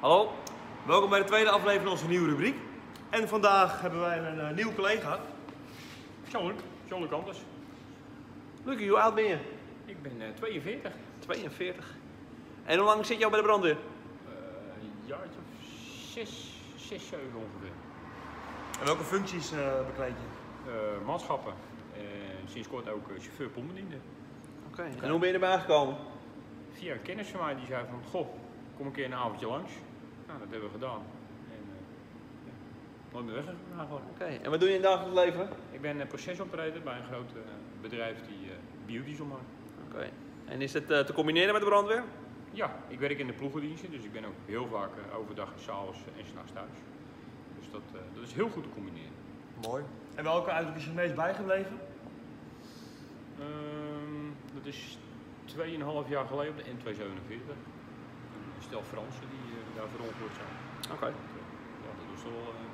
Hallo, welkom bij de tweede aflevering van onze nieuwe rubriek. En vandaag hebben wij een uh, nieuwe collega. Jean-Luc, Jean-Luc Anders. Lucky, hoe oud ben je? Ik ben uh, 42. 42. En hoe lang zit al bij de brandweer? Uh, een jaartje of 6, 6, 7 ongeveer. En welke functies bekleed je? Manschappen. En sinds kort ook chauffeur pombediende. Oké. Okay. En hoe ben je erbij gekomen? Via een kennis van mij die zei van, goh, kom een keer een avondje langs. Nou, dat hebben we gedaan. En uh, ja, nooit meer weggegaan eigenlijk. Oké, okay. en wat doe je in het dagelijks leven? Ik ben procesoperator bij een groot uh, bedrijf die uh, biodiesel maakt. Oké. Okay. En is het te combineren met de brandweer? Ja, ik werk in de ploegendiensten, dus ik ben ook heel vaak overdag, s'avonds en s'nachts thuis. Dus dat, dat is heel goed te combineren. Mooi. En welke auto is je het meest bijgebleven? Um, dat is 2,5 jaar geleden op de N247. Stel Fransen die uh, daar verongelukt zijn. Oké. Okay. Ja, dat is wel... Uh...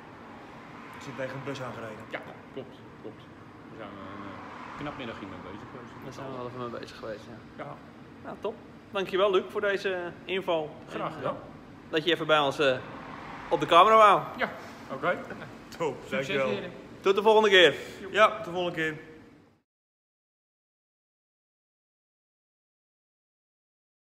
Je zit tegen een bus aangereden? Ja, klopt. klopt. Daar zijn we een uh, knap middagje mee bezig geweest. Daar zijn we wel even mee bezig geweest, ja. Ja. Nou, top. Dankjewel Luc voor deze inval. Graag gedaan. Dat je even bij ons op de camera wou. Ja, oké. Okay. Top, dankjewel. Tot de volgende keer. Ja, tot de volgende keer.